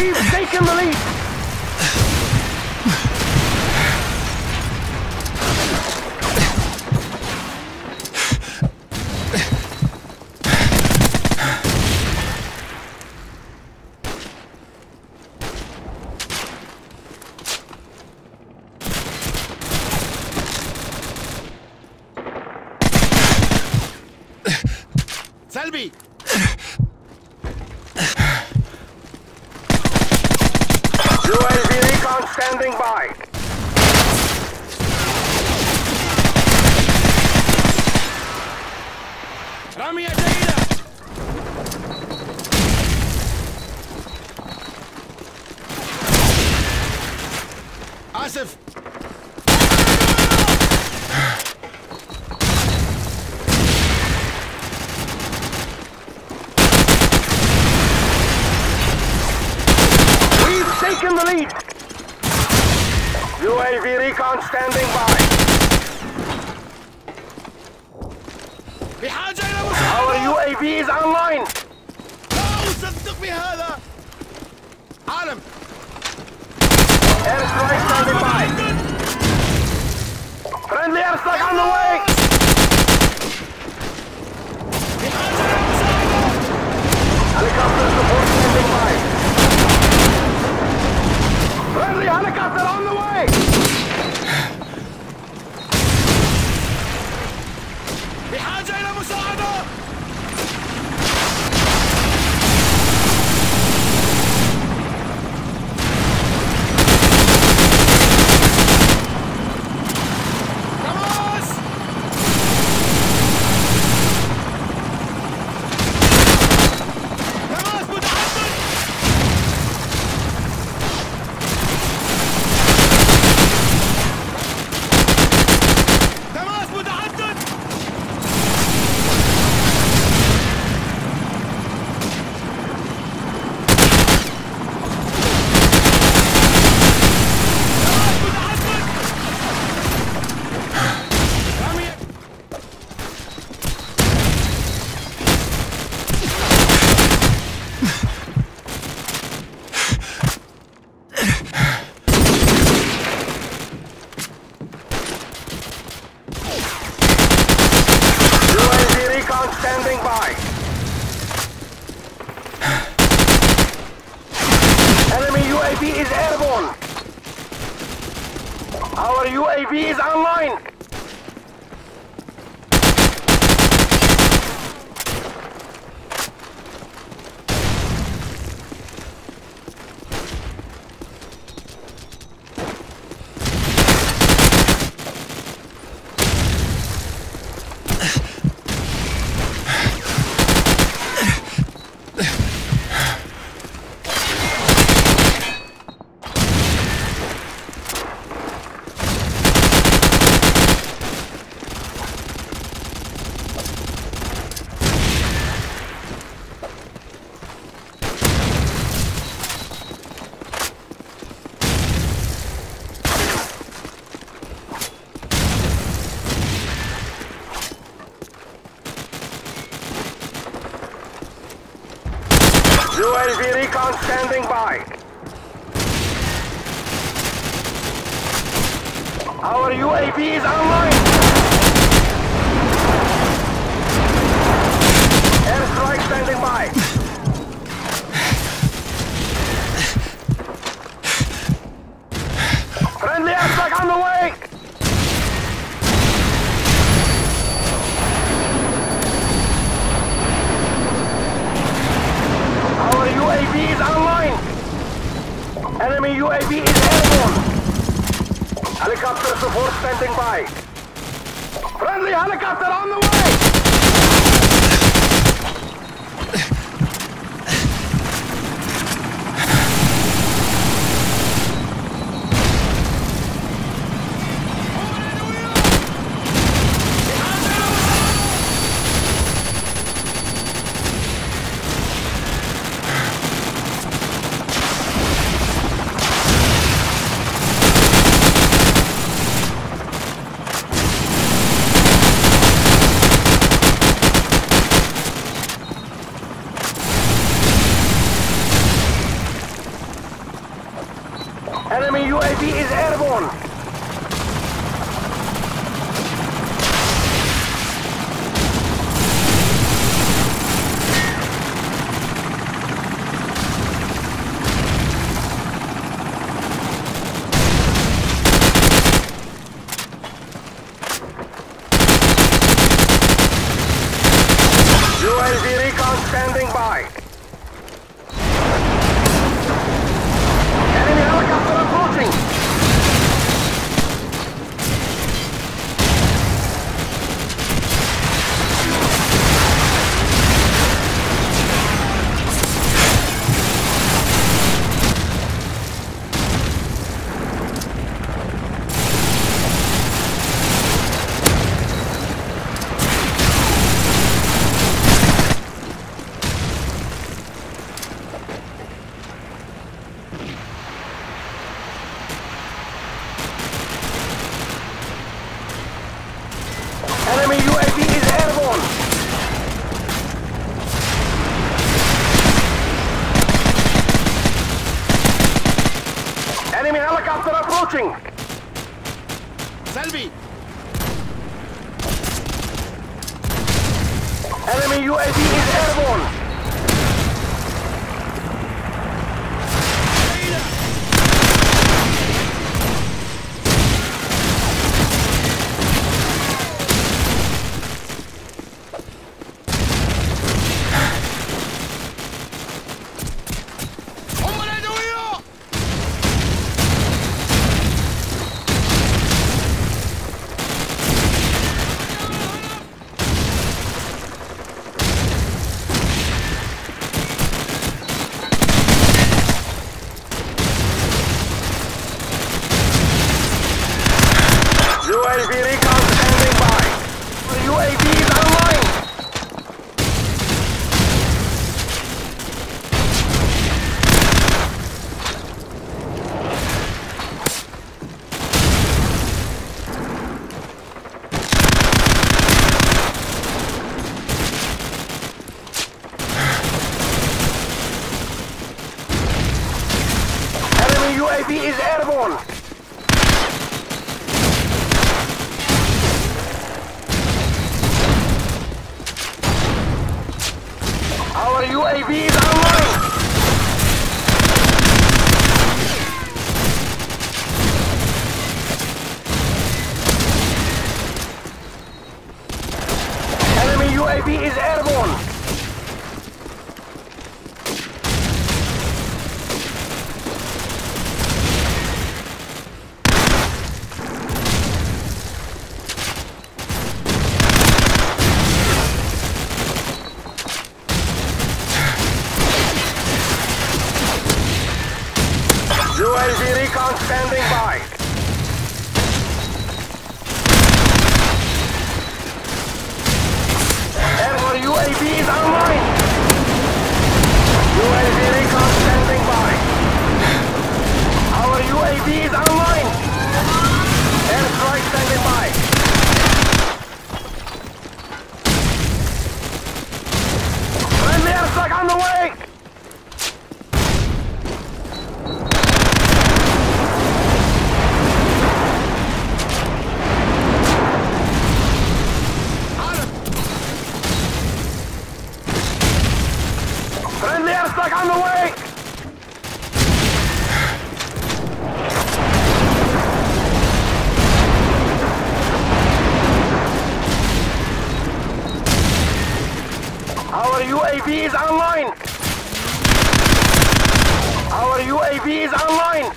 We've taken the lead! Selby! standing by. Rami Adaida! Asif! We've taken the lead! UAV recon standing by. بحاجة إلى مساعدة Our UAV is online! لا أصدق بهذا عالم Airstrike standing by. Friendly airstrike on the way! بحاجة إلى مساعدة Helicopter support standing by. Friendly helicopter on the way! Hey! UAV recon standing by. Our UAV is online. Airstrike standing by. Friendly airstrike on the way. Our UAV is online. Enemy UAV is airborne. Helicopter support standing by. Friendly helicopter on the way. Enemy UAV is airborne. UAV recon standing by. Enemy helicopter approaching. Enemy UAV is airborne. Enemy helicopter approaching! Selvi! Enemy UAV is airborne! Enemy UAV is airborne. Our UAV is online. Enemy UAV is airborne. UAV recon standing by. Airborne UAV is online. UAV recon standing by. Our UAV is online. Airstrike standing by. Friendly airstrike on the way. Friendly airstrike on the way! Our UAV is online! Our UAV is online!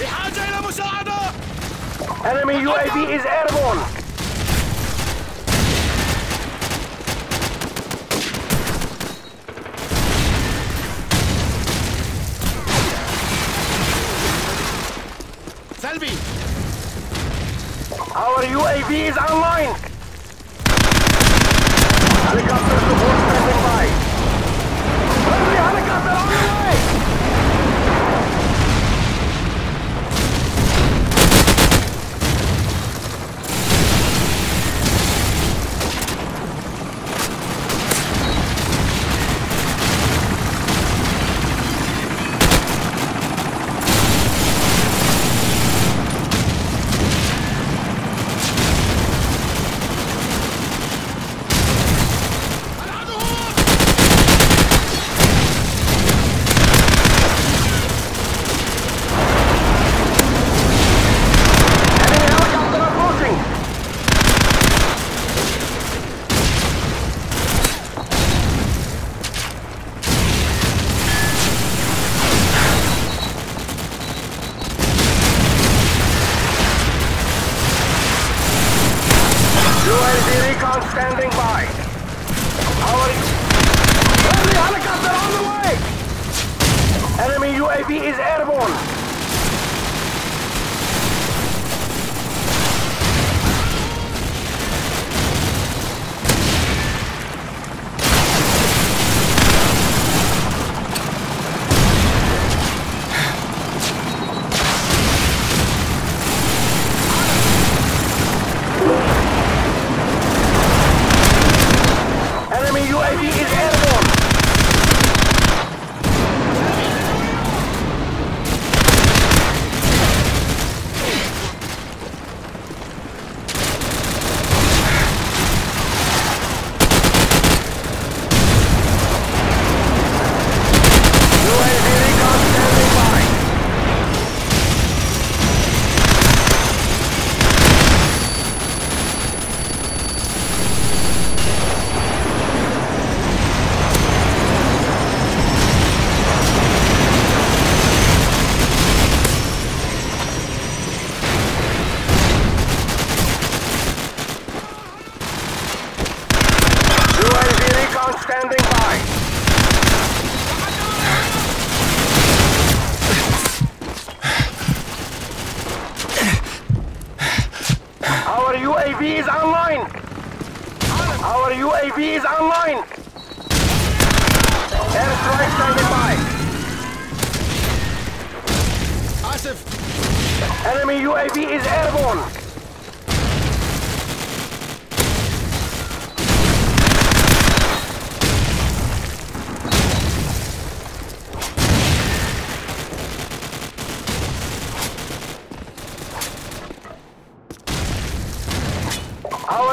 بحاجة إلى مساعدة Enemy UAV is airborne! سلبي Our UAV is online! Helicopter support Our UAV is online! Our UAV is online! Airstrike standing by! Asif! Enemy UAV is airborne!